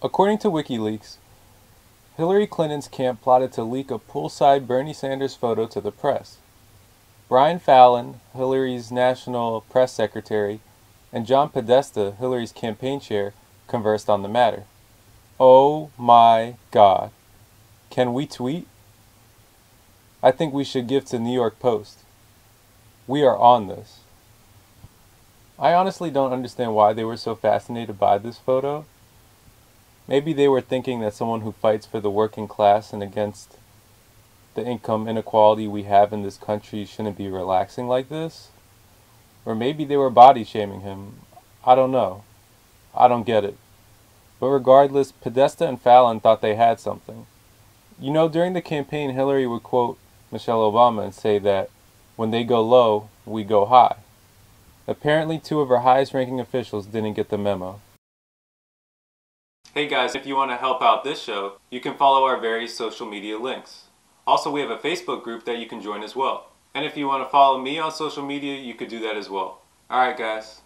According to WikiLeaks, Hillary Clinton's camp plotted to leak a poolside Bernie Sanders photo to the press. Brian Fallon, Hillary's national press secretary, and John Podesta, Hillary's campaign chair, conversed on the matter. Oh my God. Can we tweet? I think we should give to New York Post. We are on this. I honestly don't understand why they were so fascinated by this photo. Maybe they were thinking that someone who fights for the working class and against the income inequality we have in this country shouldn't be relaxing like this. Or maybe they were body shaming him. I don't know. I don't get it. But regardless, Podesta and Fallon thought they had something. You know, during the campaign, Hillary would quote Michelle Obama and say that when they go low, we go high. Apparently, two of her highest ranking officials didn't get the memo. Hey guys, if you want to help out this show, you can follow our various social media links. Also, we have a Facebook group that you can join as well. And if you want to follow me on social media, you could do that as well. Alright guys,